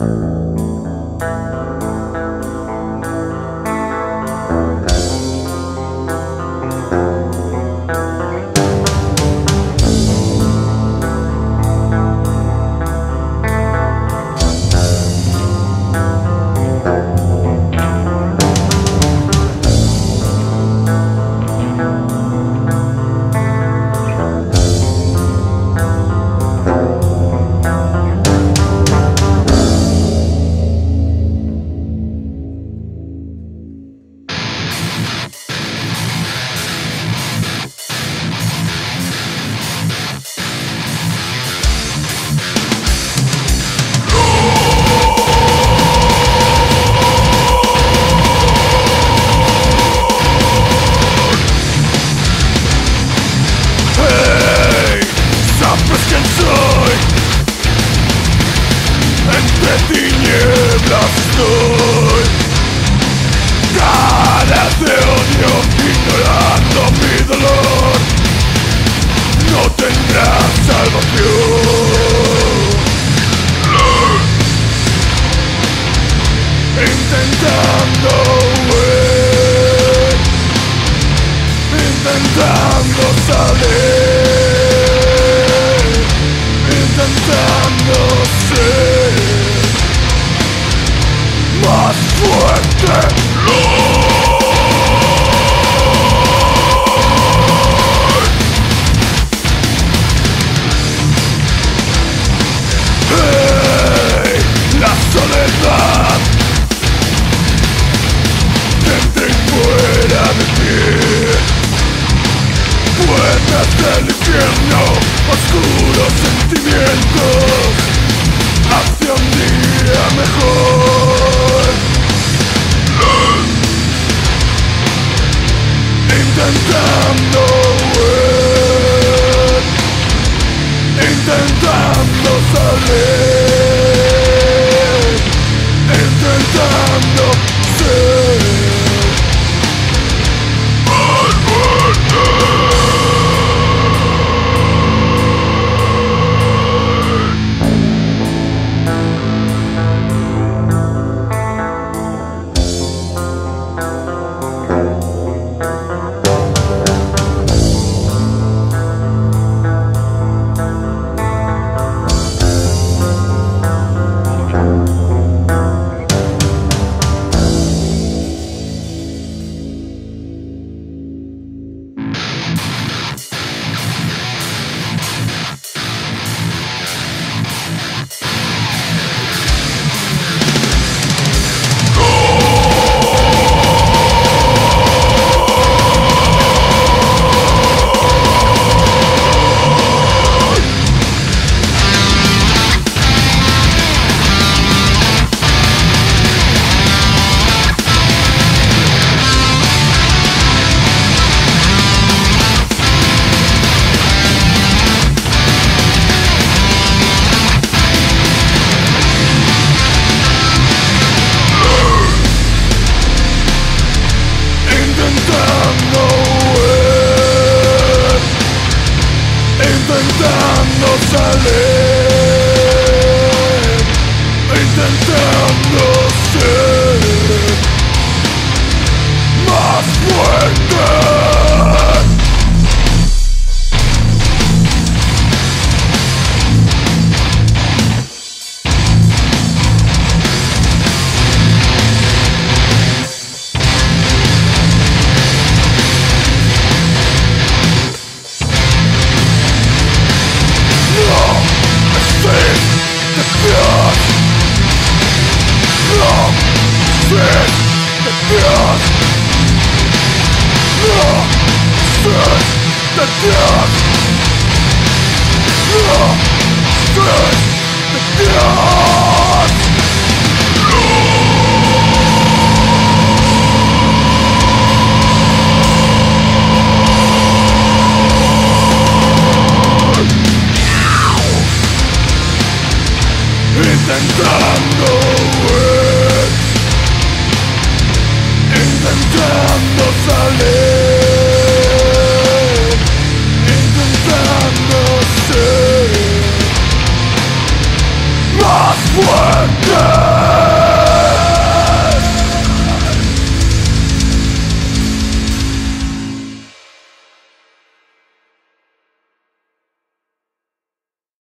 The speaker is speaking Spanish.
Música Caras de odio ignorando mi dolor. No tendrás salvación. Intentando huir. Intentando salir. Intentando ser Death! Intentando salir Intentando ser the death the death the death Intentando huir lonely